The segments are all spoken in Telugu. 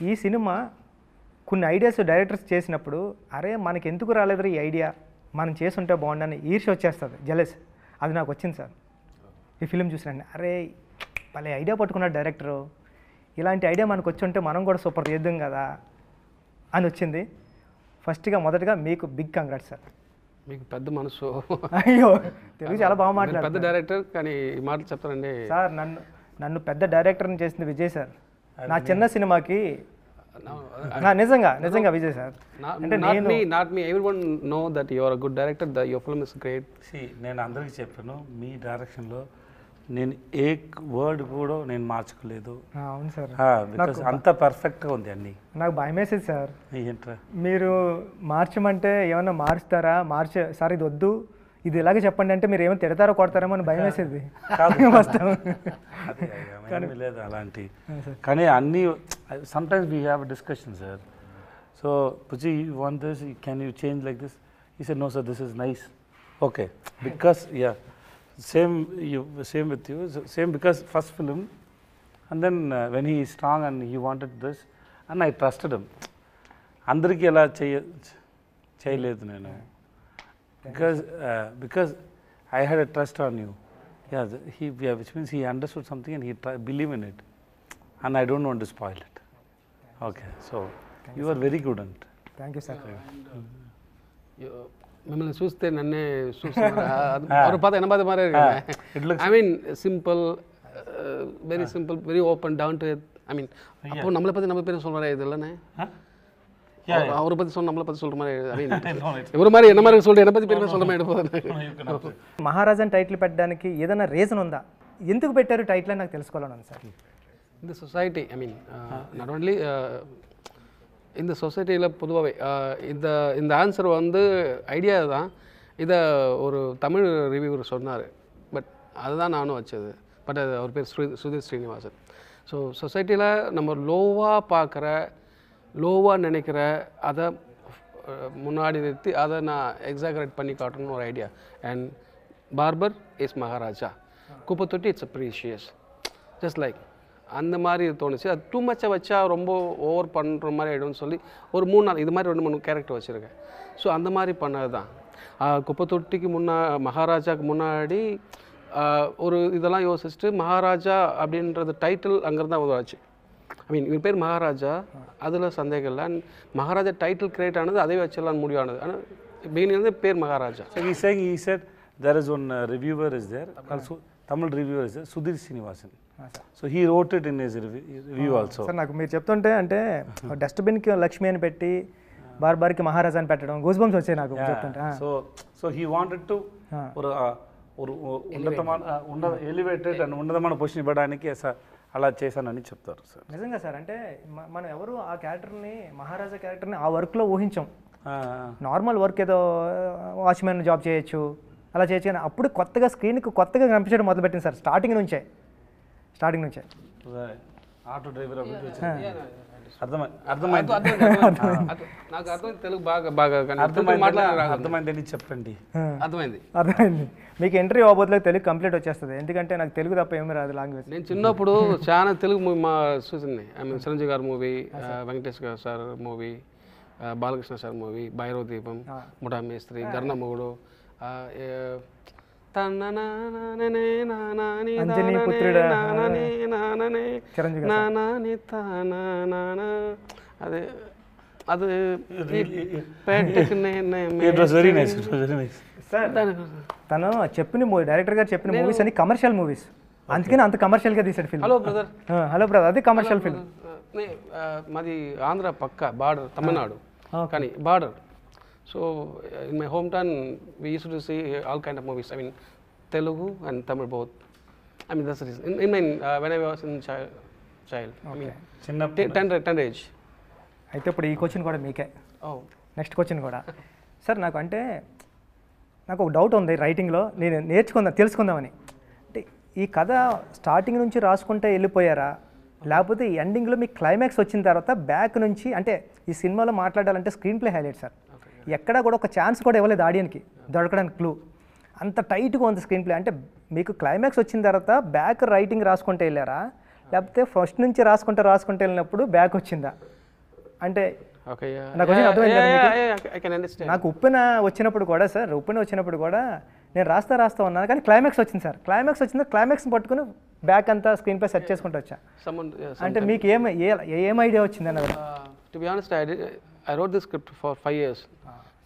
ఈ సినిమా కొన్ని ఐడియాస్ డైరెక్టర్స్ చేసినప్పుడు అరే మనకి ఎందుకు రాలేదు ఈ ఐడియా? మనం చేసుంటే బాగుండని ఈర్ష్య వచ్చేస్తుంది. జలస్ అది నాకు వచ్చింది సార్. ఈ ఫిలిం చూసినండి అరే భలే ఐడియా పట్టుకున్నాడు డైరెక్టరు. ఇలాంటి ఐడియా మనకు వచ్చి ఉంటే మనం కూడా సూపర్ చేద్దాం కదా అని వచ్చింది. ఫస్ట్గా మొదటగా మీకు బిగ్ కంగ్రాట్స్ సార్. మీకు పెద్ద మనసు. అయ్యో తెలుగు చాలా బాగా మాట్లాడారు పెద్ద డైరెక్టర్ కానీ ఈ మాటలు చెప్తానండి. సార్ నన్ను నన్ను పెద్ద డైరెక్టర్ని చేసింది విజయ్ సార్. నా చిన్న సినిమాకి నా నిజంగా నిజంగా విజయ్ సార్. అంటే నాట్ నేను మీ not me everyone know that your a good director the your film is great See, నేను అందరికీ చెప్పాను మీ డైరెక్షన్లో నేను ఏ వర్డ్ కూడా నేను మార్చుకోలేదు. ఆ, అవును సార్. బికాస్ అంత పర్ఫెక్ట్గా ఉంది అన్ని. నాకు భయం వేసేది సార్. ఏంట్రా? మీరు మార్చమంటే ఏమన్నా మారుస్తారా మార్చే సార్ ఇది వద్దు. ఇది ఇలాగే చెప్పండి అంటే మీరు ఏమైనా తిడతారో కొడతారేమో అని భయం వేసేది. ఏమీ లేదు అలాంటి. కానీ అన్ని sometimes we have discussion sir so పుచి want this can you change like this he said no sir this is nice okay because yeah same you same with you same because first film and then when he strong and he wanted this and I trusted అందరికీ ఎలా చేయ చేయలేదు నేను. because uh, because I had a trust on you. Yeah, the- he yeah, which means he understood something and he try, believe in it, and I don't want to spoil it. Okay, so you are very good on it. Thank you sir మిమ్మల్ని చూస్తే నన్నే చూస్తున్నారు அவர் பார்த்து என்ன பார்த்து மாதிரி இருக்கு I mean simple very simple very open down to I mean அப்போ நம்மளை பற்றி நம்ம பேரும் சொல்கிறாரு இது இல்லைண்ணே Huh? அவரை பற்றி சொன்ன நம்மளை பற்றி சொல்கிற மாதிரி ஐ மீன் இவரு மாதிரி என்ன மாதிரி சொல்லிட்டு என்ன பற்றி பேருமே சொல்ல மாதிரி எடுப்போம் మహారాజన్ టైటిల్ పెట్టడానికి ఏదైనా రీజన్ ఉందా ఎందుకు పెట్టారు టైటిల్ అని నాకు తెలుసుకోవాలని ఉంది సార్ இந்த society I mean not only இந்த சொசைட்டியில் பொதுவாகவே இந்த இந்த ஆன்சர் வந்து ஐடியா தான் இதை ஒரு தமிழ் ரிவ்யூவர் சொன்னார் பட் அதுதான் நானும் வச்சது பட் அது அவர் பேர் ஸ்ரீ சுதீர் ஸ்ரீனிவாசன் ஸோ சொசைட்டியில் நம்ம லோவாக பார்க்குற லோவாக நினைக்கிற அதை முன்னாடி நிறுத்தி அதை நான் எக்ஸாகரேட் பண்ணி காட்டணும்னு ஒரு idea and barber is Maharaja குப்பை தொட்டி it's a precious just like அந்த மாதிரி தோணுச்சு. அது டூ மச்சை வச்சா ரொம்ப ஓவர் பண்ணுற மாதிரி ஆகிடும்னு சொல்லி ஒரு மூணு நாள் இது மாதிரி ரெண்டு மூணு கேரக்டர் வச்சுருக்கேன். ஸோ அந்த மாதிரி பண்ணது தான் குப்பை தொட்டிக்கு முன்னா மகாராஜாவுக்கு முன்னாடி ஒரு இதெல்லாம் யோசிச்சுட்டு மகாராஜா அப்படின்றது டைட்டில் அங்கேருந்து தான் ஐ மீன் இவர் பேர் மகாராஜா அதில் சந்தேகம் இல்லை அண்ட் மகாராஜா டைட்டில் கிரியேட் ஆனது அதே வச்சிடலாம்னு முடிவானது ஆனால் பிகினிங் பேர் Maharaja So he's saying he said there is one uh, reviewer is there, also Tamil reviewer is there, Sudhir Srinivasan. So he wrote it in his review, review also. Sir నాకు మీరు చెప్తుంటే అంటే డస్ట్బిన్కి లక్ష్మి అని పెట్టి బార్ బార్కి మహారాజా అని పెట్టడం గూస్ బంప్స్ వచ్చాయి నాకు చెప్తుంటే ఆ. So so he wanted to Ah. ஒரு uh, ஒரு ఉ- ఉన్నతమైన uh, ఉన్నత ఎలివేటెడ్ అండ్ ఉన్నతమైన పొజిషన్ ఇవ్వడానికి స- అలా చేశానని చెప్తారు సార్. నిజంగా సార్ అంటే మనం ఎవరు ఆ క్యారెక్టర్ని మహారాజా క్యారెక్టర్ని ఆ వర్క్లో ఊహించాం. నార్మల్ వర్క్ ఏదో వాచ్మెన్ జాబ్ చేయొచ్చు అలా చేయొచ్చు కానీ అప్పుడు కొత్తగా స్క్రీన్కి కొత్తగా కనిపించడం మొదలుపెట్టింది సార్ స్టార్టింగ్ నుంచే. స్టార్టింగ్ నుంచే. ఆటో డ్రైవర్ అర్థమైంది. అర్థ- నాకు అర్థం తెలుగు బాగా బాగా అర్థమైంది. చెప్పండి. అర్థమైంది. అర్థమైంది. మీకు ఎంట్రీ అవ్వబోతులకు తెలుగు కంప్లీట్ వచ్చేస్తుంది. ఎందుకంటే నాకు తెలుగు తప్ప ఏమీ రాదు లాంగ్వేజ్ నేను చిన్నప్పుడు చాలా తెలుగు మూవీ మా చూసింది. ఐ మీన్ చిరంజీవి గారి movie Venkatesh garu sir movie Balakrishna sir movie Bhairava Dweepam Mutha Mestri Gharana Mogudu అది అది very nice very nice sir తను చెప్పిన మూవీ డైరెక్టర్ గారు చెప్పిన మూవీస్ అన్ని కమర్షియల్ మూవీస్ అందుకని అంత కమర్షియల్గా తీసాడు film hello brother hello brother అది కమర్షియల్ ఫిల్మ్ మాది ఆంధ్ర పక్క బార్డర్ తమిళనాడు. కానీ border so in my home town we use to see all kind of movies I mean Telugu and Tamil both I mean that's reason in mean when I was in child I mean చిన్న టెన్ టెన్ ఏజ్ అయితే ఇప్పుడు ఈ క్వశ్చన్ కూడా మీకే. నెక్స్ట్ క్వశ్చన్ కూడా. సార్ నాకు అంటే నాకు ఒక డౌట్ ఉంది రైటింగ్లో నేను నేర్చుకుందాం తెలుసుకుందామని. అంటే ఈ కథ స్టార్టింగ్ నుంచి రాసుకుంటే వెళ్ళిపోయారా? లేకపోతే ఈ ఎండింగ్లో మీకు క్లైమాక్స్ వచ్చిన తర్వాత బ్యాక్ నుంచి అంటే ఈ సినిమాలో మాట్లాడాలంటే స్క్రీన్ ప్లే హైలైట్ సార్ ఎక్కడా కూడా ఒక ఛాన్స్ కూడా ఇవ్వలేదు ఆడియన్కి దొరకడానికి క్లూ అంత టైట్గా ఉంది స్క్రీన్ ప్లే అంటే మీకు క్లైమాక్స్ వచ్చిన తర్వాత బ్యాక్ రైటింగ్ రాసుకుంటే వెళ్ళారా? లేకపోతే ఫస్ట్ నుంచి రాసుకుంటే రాసుకుంటే వెళ్ళినప్పుడు బ్యాక్ వచ్చిందా? అంటే నాకు ఉప్పెన వచ్చినప్పుడు కూడా సార్ ఉప్పెన వచ్చినప్పుడు కూడా నేను రాస్తా రాస్తా ఉన్నాను కానీ క్లైమాక్స్ వచ్చింది సార్ క్లైమాక్స్ వచ్చింది క్లైమాక్స్ పట్టుకుని బ్యాక్ అంతా స్క్రీన్ పై సెట్ చేసుకుంటూ వచ్చా? అంటే మీకు ఏం ఏ ఐడియా వచ్చింది అన్నది? To be honest I I wrote this script for five years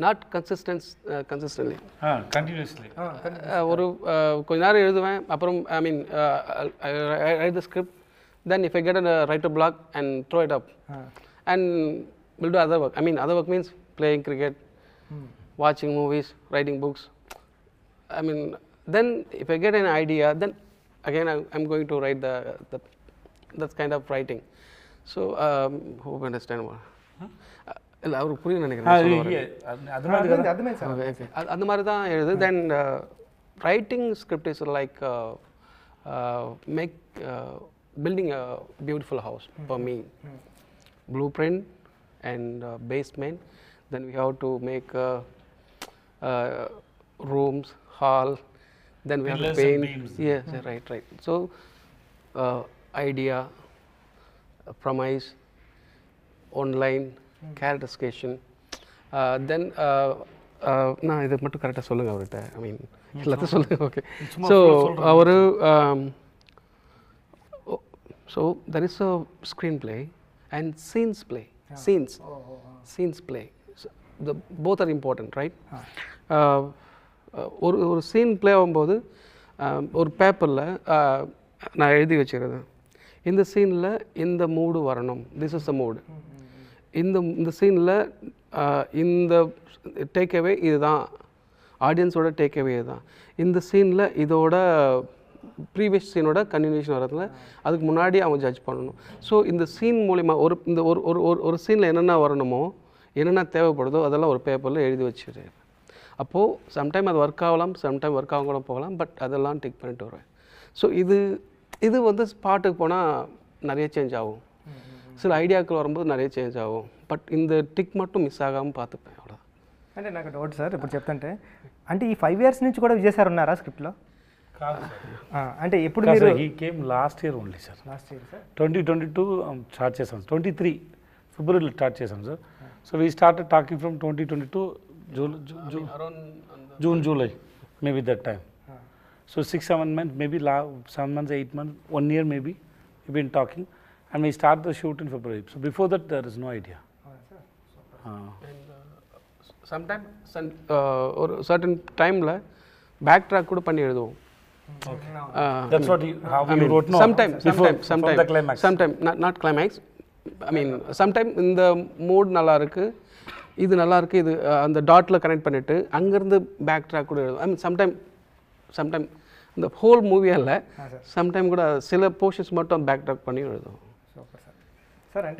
Not consistence consistently Ah, continuously. ஒரு uh, கொஞ்ச நேரம் எழுதுவேன் அப்புறம் I mean write the script then if I get a writer block and throw it up and will do other work I mean other work means playing cricket watching movies, writing books. I mean, then if I get an idea, then again I, I'm going to write the, the that kind of writing. So, um, இல்லை அவருக்கு புரியும் நினைக்கிறேன் அந்த மாதிரி தான் எழுது then writing script is like make building a beautiful house for me blueprint and basement then we have to make rooms hall then we Pillars have to paint. Yes, mm. right, right. So, uh, idea, uh, premise, online, characterization. Uh, then uh, uh, நான் இதை மட்டும் கரெக்டாக சொல்லுங்கள் அவர்கிட்ட. ஐ மீன் எல்லாத்தையும் சொல்லுங்கள் okay so our so there is a screenplay and scenes play scenes scenes play the both are important right ஒரு ஒரு சீன் ப்ளே ஆகும்போது uh, ஒரு பேப்பரில் நான் எழுதி வச்சுக்கிறது இந்த சீனில் இந்த மூடு வரணும். திஸ் இஸ் த மூடு இந்த இந்த சீனில் இந்த டேக்அவே இதுதான். ஆடியன்ஸோட டேக்அவே இதுதான். இந்த சீனில் இதோட ப்ரீவியஸ் சீனோட கன்டினியூஷன் வரதுல அதுக்கு முன்னாடி அவங்க ஜட்ஜ் பண்ணணும். ஸோ இந்த சீன் மூலிமா ஒரு இந்த ஒரு ஒரு ஒரு ஒரு சீனில் என்னென்ன வரணுமோ என்னென்ன தேவைப்படுதோ அதெல்லாம் ஒரு பேப்பரில் எழுதி வச்சுட்டு அப்போது சம்டைம் அது ஒர்க் ஆகலாம் சம்டைம் ஒர்க் ஆகும் கூட போகலாம் பட் அதெல்லாம் டிக் பண்ணிட்டு வருவேன். ஸோ இது இது வந்து ஸ்பாட்டுக்கு போனால் நிறைய சேஞ்ச் ஆகும். சில ஐடியாக்கள் வரும்போது நிறைய చేంజ్ ఆవం బట్ இந்த టిక్ மட்டும் మిస్ ఆగాము పాతపే అంటే నాకు డౌట్ సార్ ఇప్పుడు చెప్తుంటే అంటే ఈ ఫైవ్ ఇయర్స్ నుంచి కూడా విజయ్ సార్ ఉన్నారా స్క్రిప్ట్లో అంటే ఎప్పుడు మీరు ఈ came last year only sir last year sir twenty twenty two start చేశాం ట్వంటీ త్రీ ఫిబ్రవరిలో స్టార్ట్ చేశాం sir so we start talking from twenty twenty two June June June July maybe that time so six seven months maybe law seven months eight months one year maybe you been talking And we start the shoot in February. So before that, there is no idea. Sometime Sun ஒரு சர்டன் டைமில் பேக் ட்ராக் கூட பண்ணி எழுதுவோம். Not climax I mean sometime இந்த மூட் நல்லா இருக்கு இது நல்லா இருக்கு இது uh, அந்த டாட்டில் கனெக்ட் பண்ணிவிட்டு அங்கேருந்து பேக் ட்ராக் கூட எழுதும் ஐ மீன் சம்டைம் சம்டைம் இந்த ஹோல் மூவியாக இல்லை சம்டைம் கூட சில போர்ஷன்ஸ் மட்டும் பேக் ட்ராக் பண்ணி எழுதுவோம். సార్ అంటే